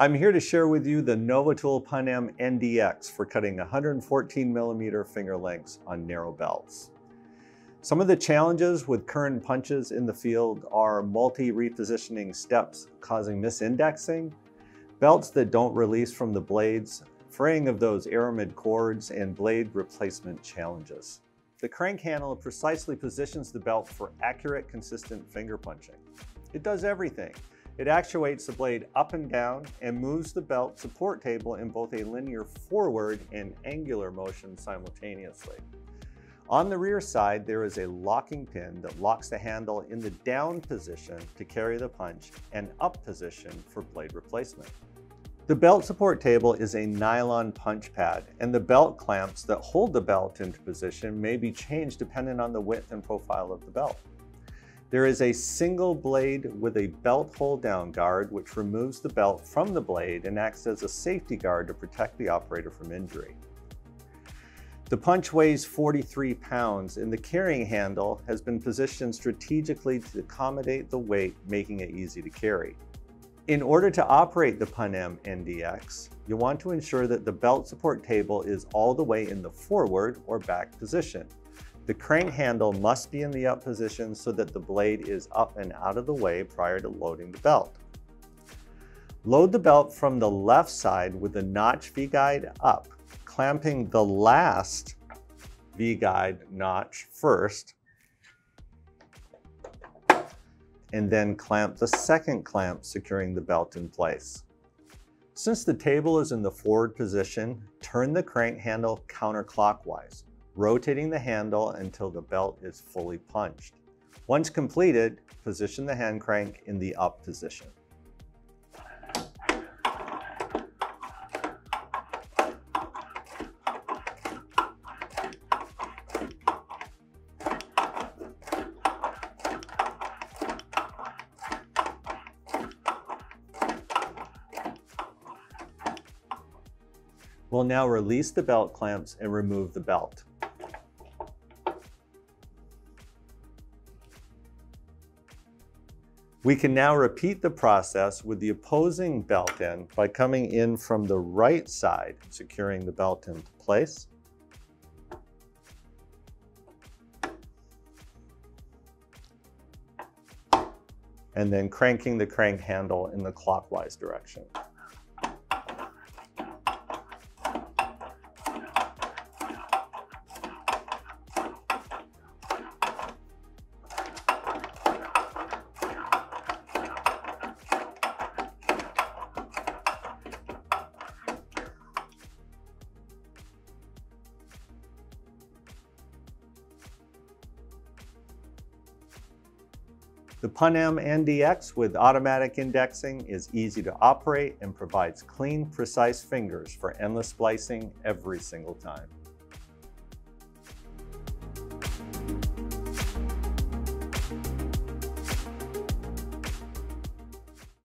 I'm here to share with you the Novitool PunM NDX for cutting 114 millimeter finger lengths on narrow belts. Some of the challenges with current punches in the field are multi-repositioning steps causing misindexing, belts that don't release from the blades, fraying of those aramid cords, and blade replacement challenges. The crank handle precisely positions the belt for accurate, consistent finger punching. It does everything it actuates the blade up and down and moves the belt support table in both a linear forward and angular motion simultaneously. On the rear side, there is a locking pin that locks the handle in the down position to carry the punch and up position for blade replacement. The belt support table is a nylon punch pad, and the belt clamps that hold the belt into position may be changed depending on the width and profile of the belt. There is a single blade with a belt hold down guard which removes the belt from the blade and acts as a safety guard to protect the operator from injury. The punch weighs 43 pounds and the carrying handle has been positioned strategically to accommodate the weight, making it easy to carry. In order to operate the PunM NDX, you want to ensure that the belt support table is all the way in the forward or back position. The crank handle must be in the up position so that the blade is up and out of the way prior to loading the belt. Load the belt from the left side with the notch V-guide up, clamping the last V-guide notch first, and then clamp the second clamp securing the belt in place. Since the table is in the forward position, turn the crank handle counterclockwise rotating the handle until the belt is fully punched. Once completed, position the hand crank in the up position. We'll now release the belt clamps and remove the belt. We can now repeat the process with the opposing belt end by coming in from the right side, securing the belt into place. And then cranking the crank handle in the clockwise direction. The PunM NDX with automatic indexing is easy to operate and provides clean, precise fingers for endless splicing every single time.